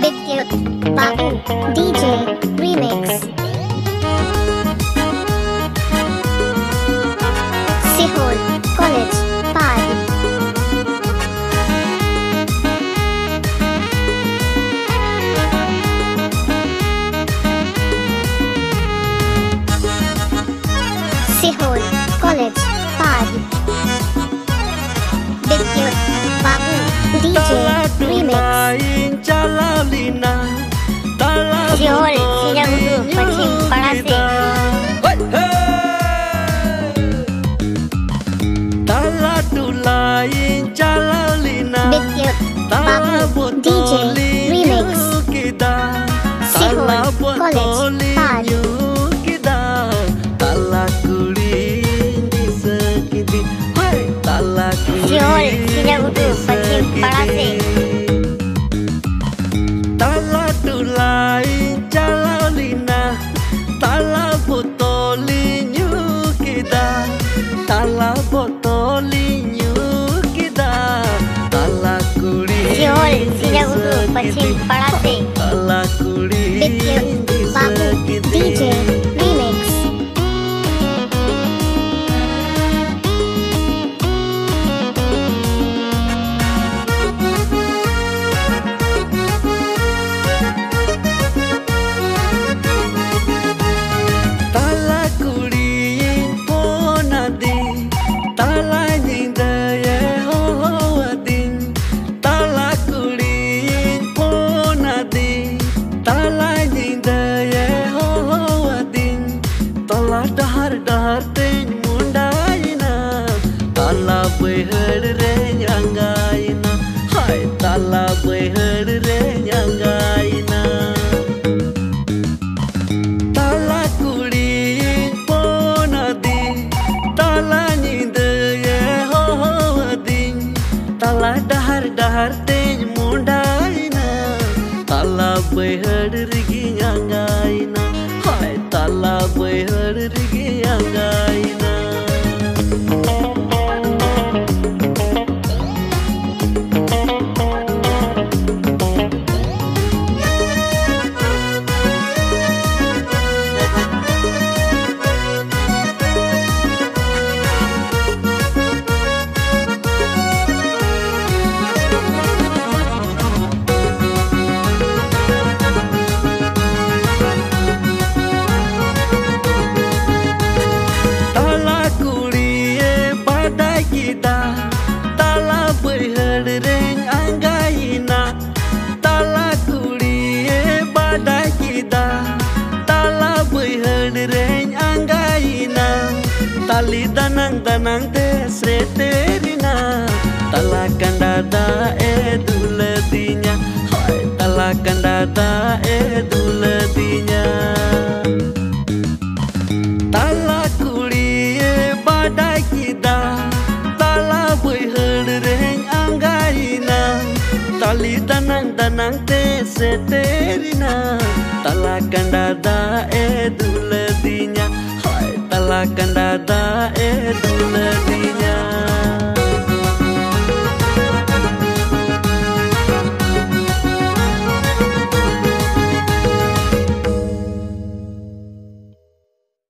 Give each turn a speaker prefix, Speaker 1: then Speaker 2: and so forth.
Speaker 1: Bityut Babu DJ Remix. Sihol College. Pad Sihol College
Speaker 2: Tala tulain calalina
Speaker 1: Bityut Babu DJ Remix.
Speaker 2: kita Tala
Speaker 1: College Pad
Speaker 2: kita Tala kulin di Hai Tala kulin
Speaker 3: sejak Pachin Parate Lakuri
Speaker 2: Tala behar re nyangaina Hai tala behar re nyangaina Tala kulin ponadi Tala din, hoadin Tala dahar dahar tej mundaina Tala behar rigi nyangaina Hai tala behar rigi nyangaina Tala tanang te sreterina talakan dada e eh, duletinya hai talakan dada e eh, duletinya tala kuli e badai kita. Talak boy herdeng anggaina tali tanang tanang te sreterina talakan dada e eh, duletinya kala gandhada ee eh, dawladina